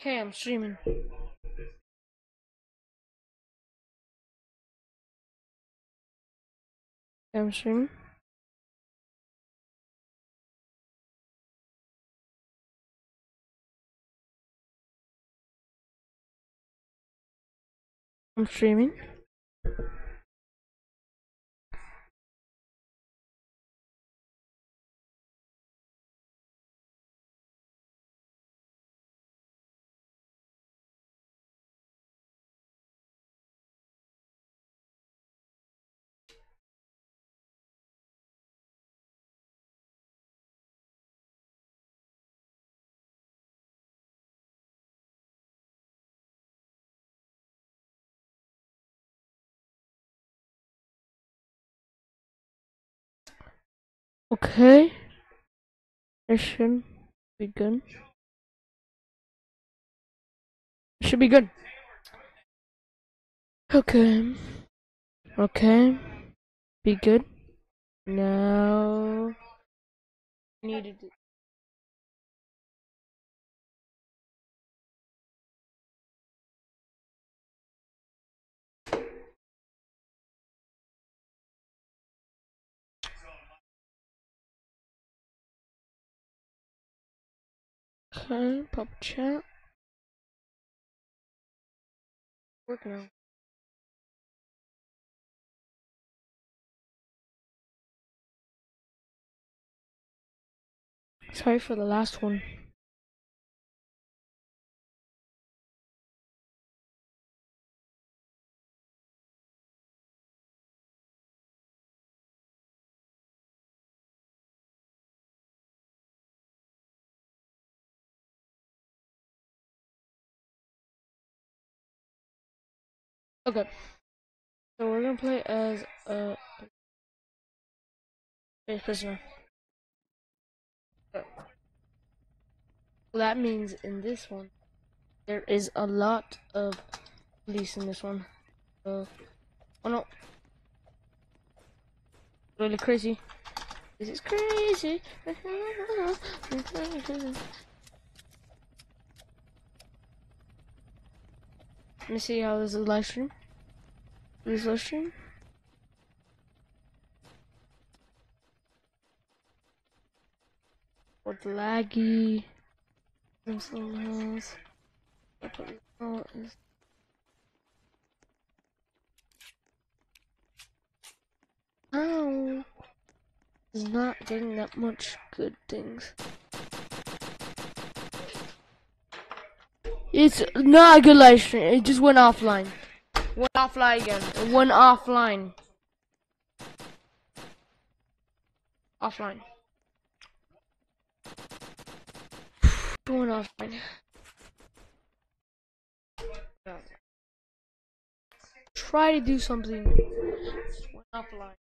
Okay, I'm streaming. I'm streaming. I'm streaming. Okay. It should be good. Should be good. Okay. Okay. Be good. Now. Needed. Okay, pop chat. Working on. Sorry for the last one. Okay. So we're gonna play as a space prisoner. So that means in this one, there is a lot of police in this one. So, oh no. Really crazy. This is crazy. Let me see how this is live stream. This live stream. What's laggy? Else. Oh. Is not getting that much good things. It's not a good live stream. It just went offline. Went offline again. It went offline. Offline. Going offline. Try to do something. Went offline.